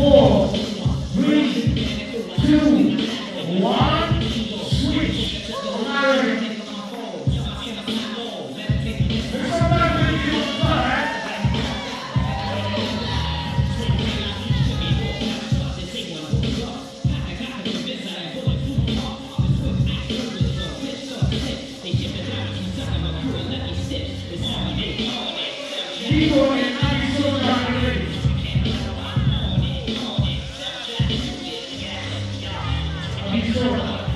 four, three, two, one, switch. 決勝。